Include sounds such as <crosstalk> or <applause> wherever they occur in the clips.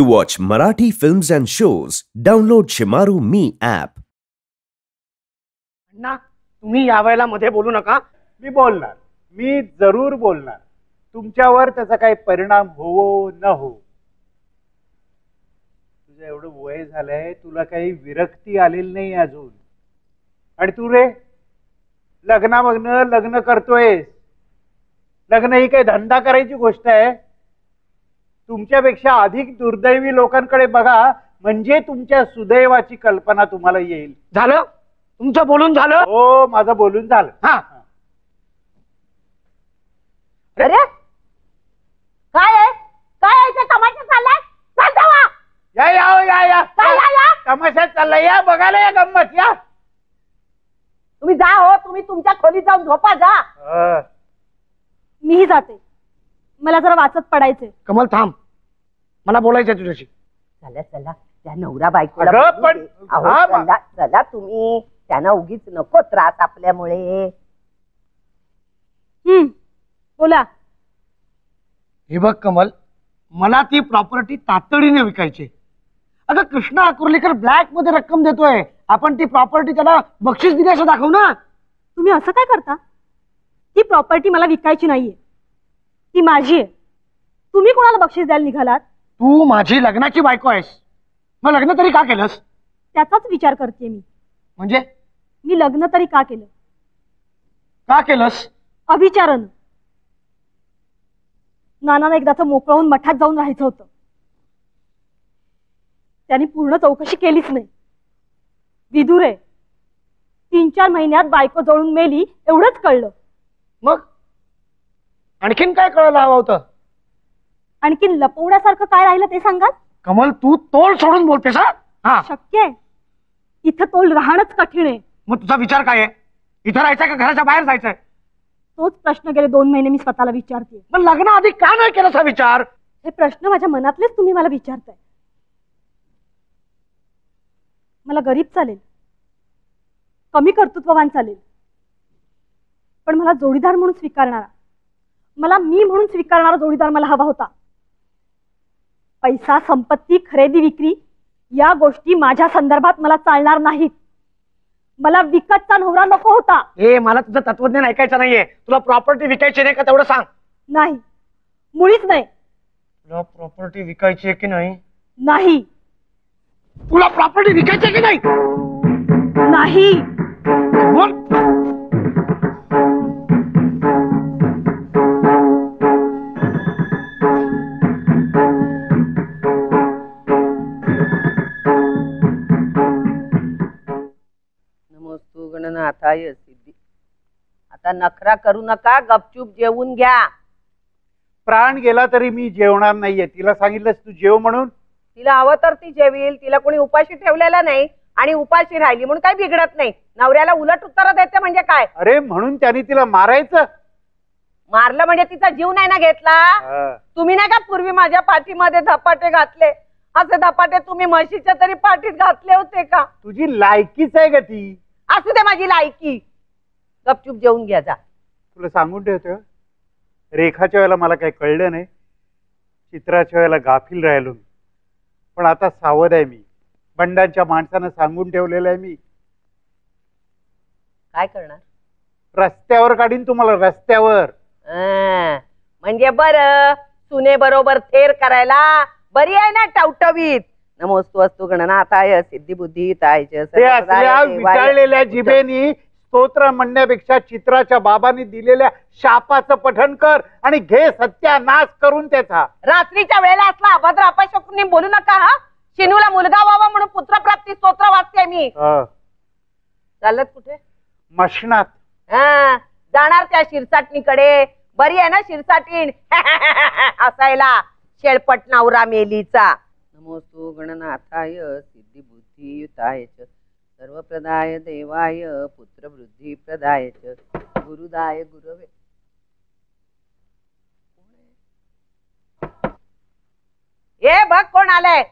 To watch Marathi films and shows, download Shimaru Me app. अण्णा तुम्ही यावेळेला मध्ये बोलू नका. मी बोलणार. मी जरूर बोलणार. तुमच्यावर त्याचा काही परिणाम होवो न हो. तुझं एवढं वय झालंय तुला काही विरक्ती आलेली नाही अजून. आणि तू रे लग्न बघणं लग्न करतोयस. लग्न ही काही धंदा करायची गोष्ट आहे? तुमच्यापेक्षा अधिक दुर्दैवी लोकांकडे बघा म्हणजे तुमच्या सुदैवाची कल्पना तुम्हाला येईल. झालं? तुमचं बोलून झालं? हो माझं बोलून झालं. हा. अरे! काय आहे? काय आहे? ते तमाशा चाललाय? चाल जावा. या या हो, या या. काय या, या? तमाशा चाललाय. या बघायला या गंमत या. तुम्ही जा हो तुम्ही तुमच्या खोलीत जाऊन झोपा जा. अं, मीही जाते. मला जरा वाचत पडायचे कमल थांब. मला बोलायचंय तुझ्याशी. चला चला. त्या नवरा बायकोला अगं, बोलू पण- दे. अहो, हा, चला चला तुम्ही. त्यांना उगीच नको त्रास आपल्यामुळे. हम्म बोला. हे बघ कमल मला ती प्रॉपर्टी तातडीने विकायची आहे. अगं कृष्णा अकुर्लीकर ब्लॅकमध्ये रक्कम देतोय. आपण ती प्रॉपर्टी त्याला बक्षीस दिल्याचं दाखवू ना. तुम्ही असं काय करता? ती प्रॉपर्टी मला विकायची नाहीये. ती माझी आहे. तुम्ही कोणाला बक्षीस द्यायला निघालात? तू माझी लग्नाची बायको आहेस. मग लग्न तरी का केलंस? त्याचाच विचार करते मी. म्हणजे? मी लग्न तरी का केलं? का केलंस? अविचारानं. नानाला एकदाच मोकळं होऊन मठात जाऊन राहायचं होतं. त्यांनी पूर्ण चौकशी केलीच नाही. विदूर तीन चार महिन्यात बायको जळून मेली एवढंच कळलं. मग? आणखीन काय कळायला हवं होतं? आणखीन लपवण्यासारखं काय राहिलं ते सांगाल? कमल तू तोल सोडून बोलतेस हा? हा. शक्य आहे. इथं तोल राहणंच कठीण आहे. मग तुझा विचार काय आहे? इथं राहायचंय का घराच्या बाहेर जायचंय? तोच प्रश्न गेले दोन महिने मी स्वतःला विचारते. मग लग्न आधी का नाही केलास हा विचार? हे प्रश्न माझ्या मनातलेच तुम्ही मला विचारताय. मला गरीब चालेल. कमी कर्तृत्ववान चालेल. पण मला जोडीदार म्हणून स्वीकारणारा. मला मी म्हणून स्वीकारणारा जोडीदार मला हवा होता. पैसा संपत्ती खरेदी विक्री या गोष्टी माझ्या संदर्भात मला चालणार नाहीत. मला विकतचा नवरा नको होता. ए मला तुझं तत्वज्ञान ऐकायचं नाहीये. तुला प्रॉपर्टी विकायची नाही का तेवढं सांग. नाही. मुळीच नाही. तुला प्रॉपर्टी विकायची आहे की नाही? नाही. तुला प्रॉपर्टी विकायची आहे की नाही? नाही. बोल. आता नखरा करू नका गपचूप जेवून घ्या. प्राण गेला तरी मी जेवणार नाहीये. तिला सांगितलंस तू जेव म्हणून. तिला हवं तर ती जेवील. तिला कोणी उपाशी ठेवलेला नाही आणि उपाशी राहिली म्हणून काही बिघडत नाही. नवऱ्याला उलट उत्तर देते म्हणजे काय? अरे म्हणून त्यांनी तिला मारायचं. मारलं म्हणजे तिचा जीव नाही ना घेतला? तुम्ही नाही का पूर्वी माझ्या पाठीमध्ये धपाटे घातले? असे धपाटे तुम्ही म्हशीच्या तरी पाठीत घातले होते का? तुझी लायकीच आहे का ती? असू दे माझी लायकी. गपचूप जेवून घ्या जा. तुला सांगून ठेवतो रेखाच्या वेळेला मला काही कळलं नाही. चित्राच्या वेळेला गाफील राहिलो मी. पण आता सावध आहे मी. बंडांच्या माणसानं सांगून ठेवलेलं आहे मी. काय करणार? रस्त्यावर काढीन तुम्हाला रस्त्यावर. अं, म्हणजे बर सुने बरोबर थेर करायला बरी आहे ना टवटवीत. नमोस्तू असतो गणनाथाय सिद्धी बुद्धी ते असल्या विटाळलेल्या जिभेनी स्तोत्र म्हणण्यापेक्षा चित्राच्या बाबांनी दिलेल्या शापाचं पठण कर आणि घे सत्यानाश करून त्याचा. रात्रीच्या वेळेला असला अभद्र अपशकुनी बोलू नका हा? शिनूला मुलगा व्हावा म्हणून पुत्रप्राप्ती स्तोत्र वाचते मी. अं, चालत कुठे? मशनात. हा, जाणार त्या शिरसाटणीकडे. बरी आहे ना शिरसाटीण? <laughs> असायला. शेळपट नवरा मेलीचा. नमोस्तू गणनाथाय सिद्धी बुद्धी युताय च. सर्वप्रदाय देवाय पुत्र वृद्धी प्रदाय च गुरुदाय गुरवे. ए बघ कोण आलंय.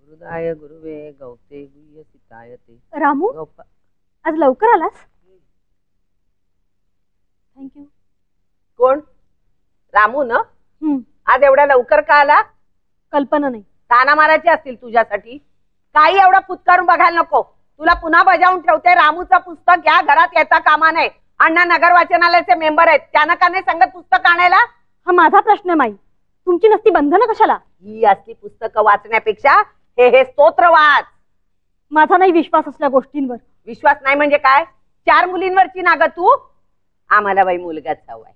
गुरुदाय गुरुवे गौते गुह्य सिताय ते रामू गौप आज लवकर आलास? थँक्यू कोण? रामू ना? हम्म. आज एवढ्या लवकर का आला? कल्पना नाही. ताना मारायचे असतील तुझ्यासाठी. काही एवढं पुतकारून बघायला नको. तुला पुन्हा बजावून ठेवते रामूचं पुस्तक घ्या घरात येता कामा नये. अण्णा नगर वाचनालयाचे मेंबर आहेत. त्यांना का नाही सांगत पुस्तक आणायला? हा माझा प्रश्न माई. तुमची नसती बंधनं कशाला? ही असली पुस्तकं वाचण्यापेक्षा हे हे स्तोत्र वाच. माझा नाही विश्वास असल्या गोष्टींवर. विश्वास नाही म्हणजे काय? चार मुलींवरची नाग तू? आम्हाला बाई मुलगाच हवाय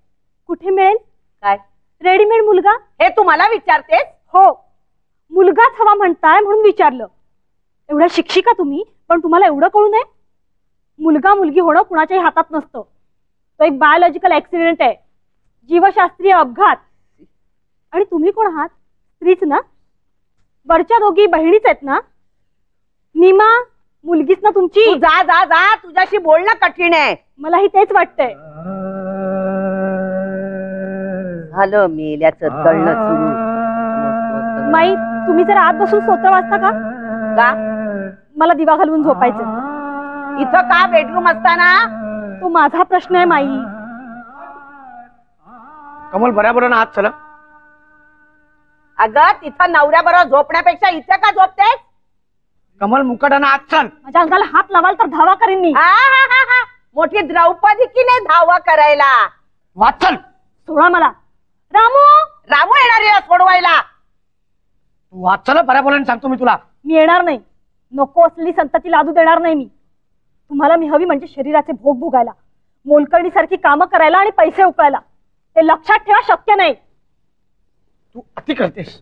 कुठे मिळेल? काय? रेडीमेड मुलगा? हे तू मला विचारतेस? हो. मुलगाच हवा म्हणताय म्हणून विचारलं. एवढ्या शिक्षिका तुम्ही पण तुम्हाला एवढं कळू नये? मुलगा मुलगी होणं कुणाच्याही हातात नसतं. तो एक बायोलॉजिकल ऍक्सिडेंट आहे. जीवशास्त्रीय अपघात. आणि तुम्ही कोण आहात? स्त्रीच ना? वरच्या दोघी बहिणीच आहेत ना? नीमा मुलगीच ना तुमची? तू जा जा जा तुझ्याशी बोलणं कठीण आहे. मलाही तेच वाटतंय. झालं मेल्याचं दळणं सुरू. माई तुम्ही जरा आत बसून स्तोत्र वाचता का? का? मला दिवा घालवून झोपायचं. इथं का बेडरूम असताना? तो माझा प्रश्न आहे माई. कमल बऱ्याबरं आत चला. अगं तिथं नवऱ्याबरोबर झोपण्यापेक्षा इथं का झोपतेस? कमल मुकाटानं आत चाल. माझ्या अंगाला हात लावाल तर धावा करीन मी. मोठी द्रौपदी की नाही धावा करायला? वाच चल. सोडा मला. रामू! रामू येणार आहे सोडवायला. तू वाच चल बऱ्याबरं सांगतो मी तुला. मी येणार नाही. नको असलेली संतती लादू देणार नाही मी. तुम्हाला मी हवी म्हणजे शरीराचे भोग भोगायला मोलकर्णीसारखी कामं करायला आणि पैसे उकळायला. ते लक्षात ठेवा शक्य नाही. तू अति करतेस.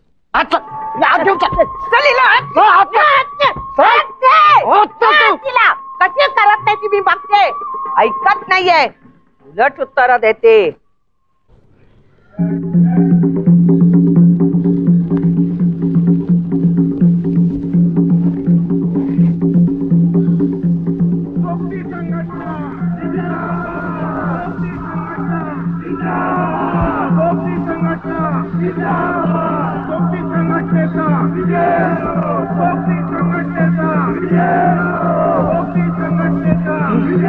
कशी करत नाही ती मी बघते. ऐकत नाहीये. उलट उत्तर देते. अरे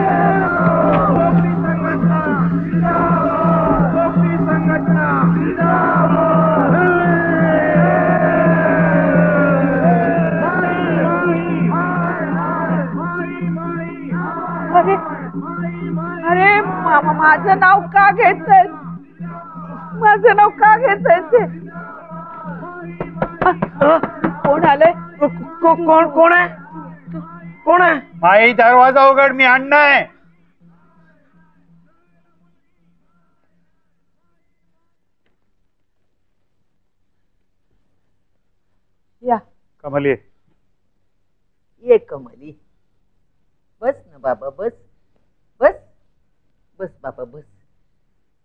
अरे माझं नाव का घेत माझं नाव का घेत ते? कोण आलंय? कोण कोण आहे? कोण आहे? माई दरवाजा उघड मी अण्णा आहे. या. कमल. ये कमली. बस ना बाबा बस. बस. बस बाबा बस.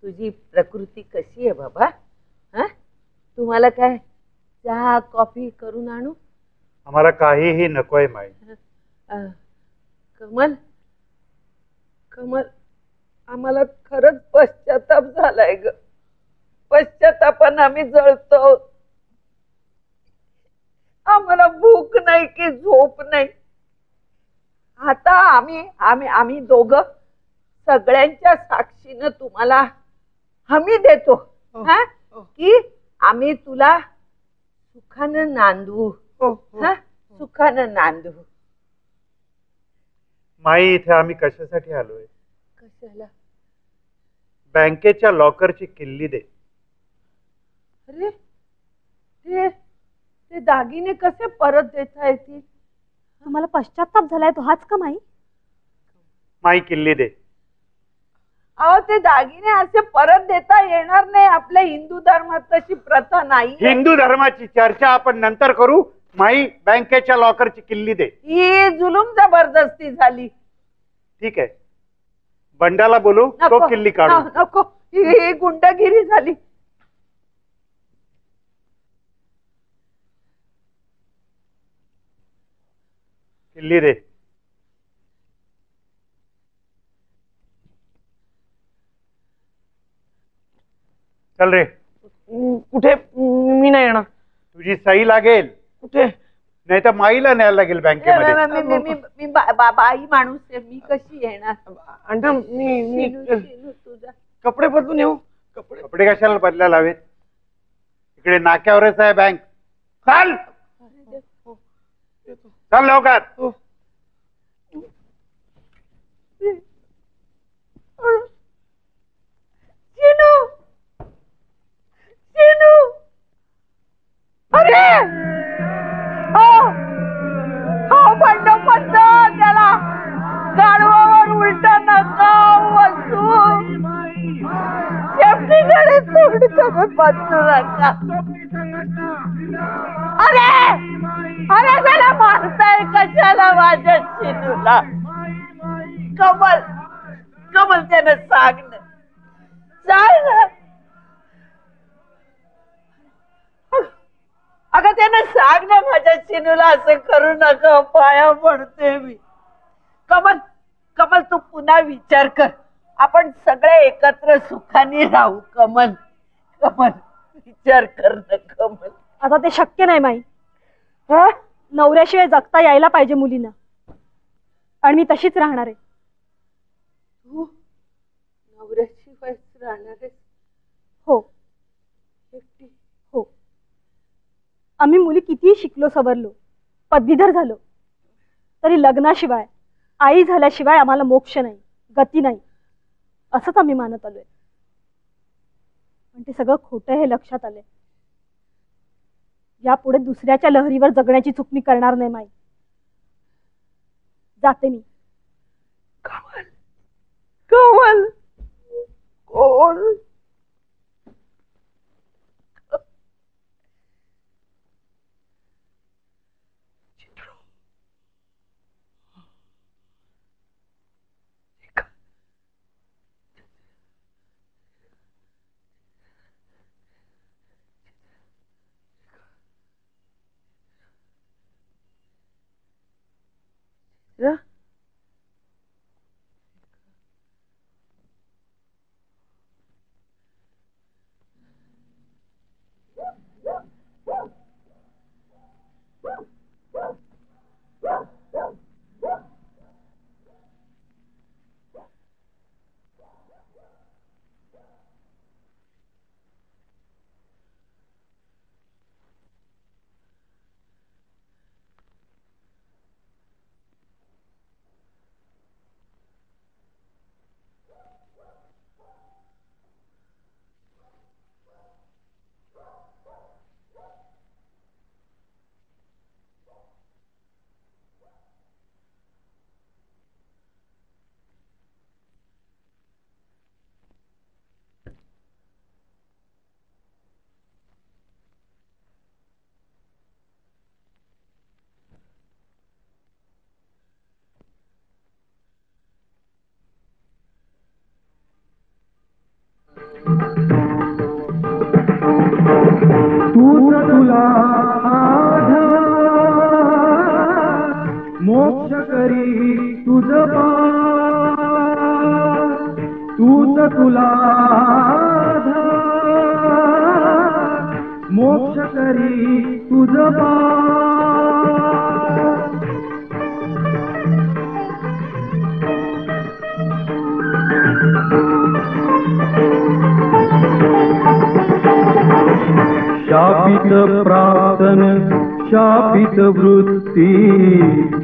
तुझी प्रकृती कशी आहे बाबा? हा? तुम्हाला काय चहा कॉफी करून आणू? आम्हाला काहीही नकोय माई. अं, कमल कमल आम्हाला खरंच पश्चाताप झालाय ग. पश्चातापानं आम्ही जळतो आम्हाला भूक नाही की झोप नाही. आता आम्ही आम्ही आम्ही दोघं सगळ्यांच्या साक्षीनं तुम्हाला हमी देतो. हा. की आम्ही तुला सुखानं नांदवू. हो, हो. हा? सुखानं नांदवू. माई इथे आम्ही कशासाठी आलोय? कशाला? बँकेच्या लॉकरची किल्ली दे. अरे ते ते दागिने कसे परत देता येतील? तुम्हाला पश्चाताप झालाय तो हाच का माई? माई किल्ली दे. अहो ते दागिने असे परत देता येणार नाही. आपल्या हिंदू धर्मात तशी प्रथा नाही हिंदू धर्माची चर्चा आपण नंतर करू. माई बँकेच्या लॉकरची किल्ली दे. ही जुलूम जबरदस्ती झाली. ठीक आहे. बंडाला बोलू नको. तो किल्ली काढू. न- नको. ही ही गुंडगिरी झाली. किल्ली दे. चल रे. कुठे? मी नाही येणार. तुझी सही लागेल. कुठे? नाही तर माईला न्यायला लागेल बँकेमध्ये. मी- मी- मी- मी बा- बा- बाई माणूस आहे. मी कशी येणार? अंडा मी मी शिनू- शिनू तुझा. कपडे बदलून येऊ. कपडे कपडे कशाला बदलायला हवेत इकडे नाक्यावरच आहे बँक. चाल! चल लवकर. चिनू नका अरे! अरे त्याला मारताय कशाला माझ्या चिनूला? कमल कमल त्यानं सांग ना. सांग अगं त्यानं सांग ना माझ्या चिनूला असं करू नका पाया पडते मी. कमल कमल तू पुन्हा विचार कर. आपण सगळे एकत्र सुखाने राहू कमल कमल. विचार कर ना कमल. आता ते शक्य नाही माई. हा? नवऱ्याशिवाय जगता यायला पाहिजे मुलींना. आणि मी तशीच राहणार आहे. तू नवऱ्याशिवाय राहणार आहेस? हो. एकटी? हो. आम्ही मुली कितीही शिकलो सवरलो पदवीधर झालो तरी लग्नाशिवाय आई झाल्याशिवाय आम्हाला मोक्ष नाही गती नाही असंच आम्ही मानत आलोय. पण ते सगळं खोटं हे लक्षात आलंय. यापुढे दुसऱ्याच्या लहरीवर जगण्याची चूक मी करणार नाही माई. जाते मी. कमल. कमल. कोण? करी तुझ तूच तुला मोक्ष करी तुझ शापित प्रार्थन शापित वृत्ती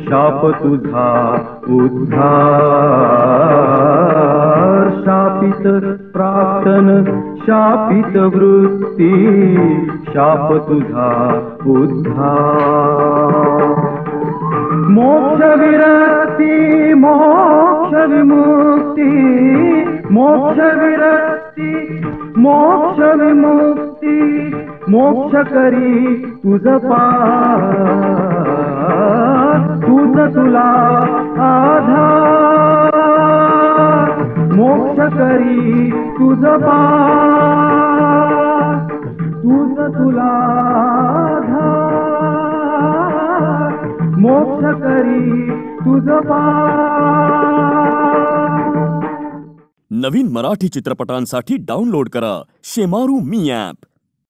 शाप तुझा उद्धार. शापित प्रार्थन शापित वृत्ती शाप तुझा उद्धार. मोक्ष विरक्ती मोक्ष विमुक्ती मोक्ष विरक्ती मोक्ष विमुक्ती. मोक्ष करी तुझ पार तुझ तुला आधार. मोक्ष करी तुझ पार तुझ तुला मोक्ष करी तुझ पार नवीन मराठी चित्रपटांसाठी डाउनलोड करा शेमारू मी ॲप.